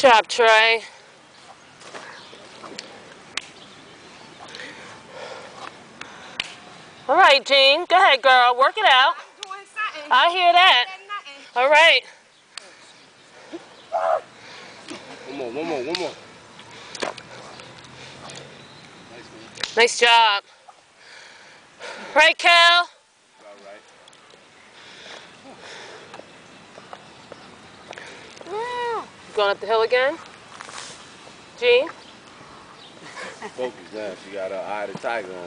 job, Trey. All right, Jean. Go ahead, girl. Work it out. I'm doing. I hear that. All right. One more, one more, one more. Nice job. Right, Cal? All right. Going up the hill again? Gene? Focus now. She got her eye of the tiger on.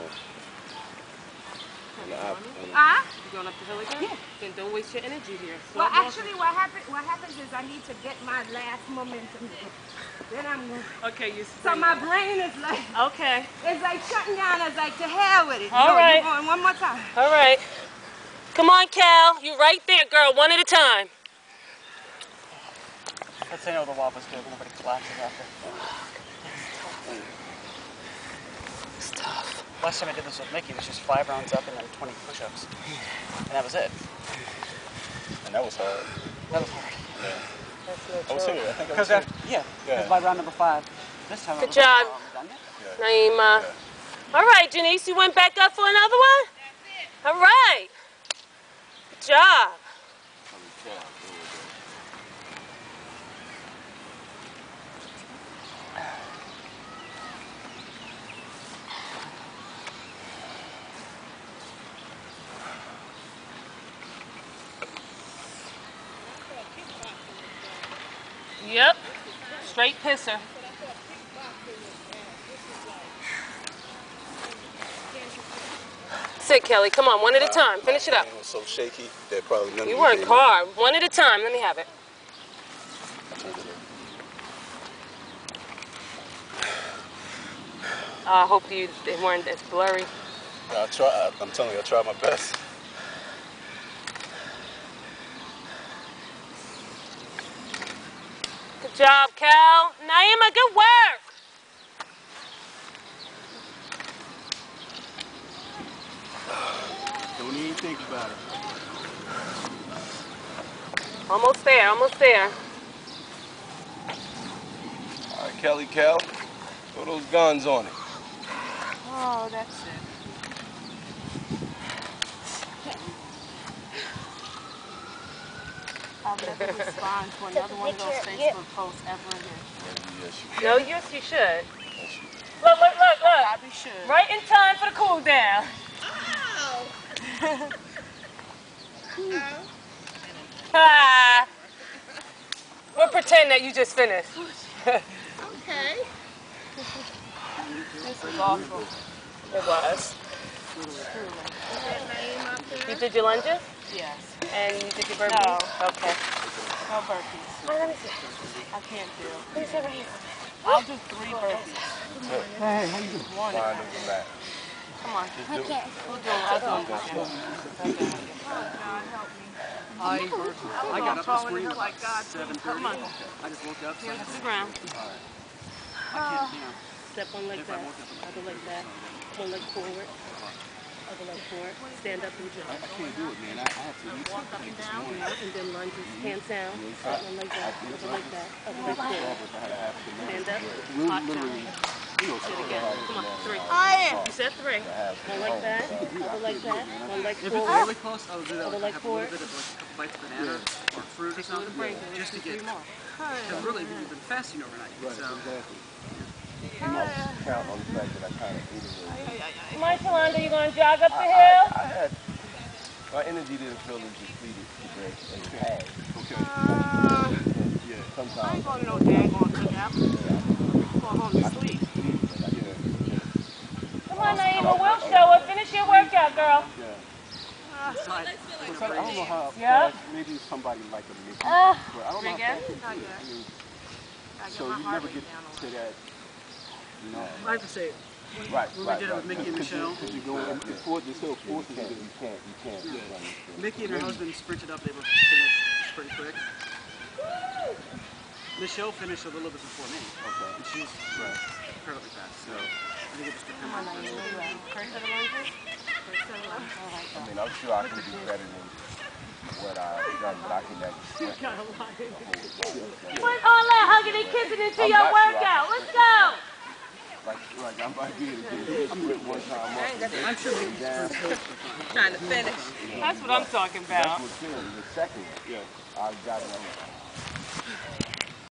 On the op- on the- Huh? Ah? You going up the hill again? Yeah. Then don't waste your energy here. Well, actually, what happens? What happens is I need to get my last momentum. Then I'm going. Okay, you see. So my brain is like, Okay. it's like shutting down. It's like to hell with it. All no, right. You're going one more time. All right. Come on, Cal. You right there, girl. One at a time. Let's say all the wobbles do. Nobody collapses after. It's tough. Last time I did this with Mickey, it was just five rounds up and then 20 push-ups. And that was it. And that was hard. That was hard. Yeah. I was here. I think I was Because after, yeah, Yeah. because by round number five, this time I Good was like, job. "Oh, I'm done yet?" Naima. All right, Janice, you went back up for another one? That's it. All right. Good job. Yep. Straight pisser. Sit, Kelly. Come on, one at a time. Finish it up. It was so shaky that probably none of You you worked came hard. One at a time. Let me have it. I hope you they weren't as blurry. I try. I'm telling you, I tried my best. Job, Cal. Naima, good work. Don't even think about it. Almost there, almost there. All right, Kelly, Cal, throw those guns on it. Oh, that's it. I'll never respond to another one of those Facebook posts ever again. Yes, you No, yes, you should. yes, you Look, look, look, look. Probably should. Right in time for the cool down. Ah. We'll pretend that you just finished. Okay. This is awful. It was. You did your lunges? Yes. And you did your burpees? No. Okay. No burpees. Oh, let me see. I can't do. Let me see right here. I'll do three burpees. find them from that. Come on. Just do it. We'll do them. I'll do them. I, I got up this morning like God. at 7.30. Come on. I just woke up. So Hands to the ground. Ah. I can't, you know, Step one leg If back, other leg back, one leg forward, other leg forward, stand up and jump. I can't do it, man. I, I have to eat Walk up and down, and then lunges, hands mm-hmm. down, one leg back, other leg back, other leg forward. Stand up, hot down. Sit again. Come on, three. I am. You said three. One leg back, other leg back, one leg If it's really close, I'll do that. Other leg have a little bit of like a couple bites of banana or fruit or Take a little something, break, and just to do get. three more. Because really, we've been fasting overnight, so. I count on the fact that I kind of ate a little. Come on, Shalonda, you gonna jog up the hill? I had my energy didn't feel as depleted today as it had. Okay. Yeah. I Sometimes. ain't going to no daggone cookout. Going home to sleep. Yeah. Come on, Naima, we'll show her. Finish your workout, girl. It's like, So I don't know how. Yeah. fast- Maybe somebody like a Mickey. Uh, but I don't know how again? fast you. I mean, so you never get to that. You know. I have to say, Right. When we right, did it right. with Mickey and Because you- Michelle. Because you go in, the force, the still forces you. You can't. You can't. You can't. Mickey and her husband sprinted up. They were finished pretty quick. Michelle finished a little bit before me. Okay. And she's Right. incredibly fast. So I think it just depends on the First set of lunges? I mean, I'm sure I can do better than what I've done, but I can never. What all that huggity kissing into I'm your not sure I workout. Let's go. Like, like I be able to get a split one time. I'm sure we Down. trying to finish. That's what I'm talking That's about. me. The second yeah, I got it.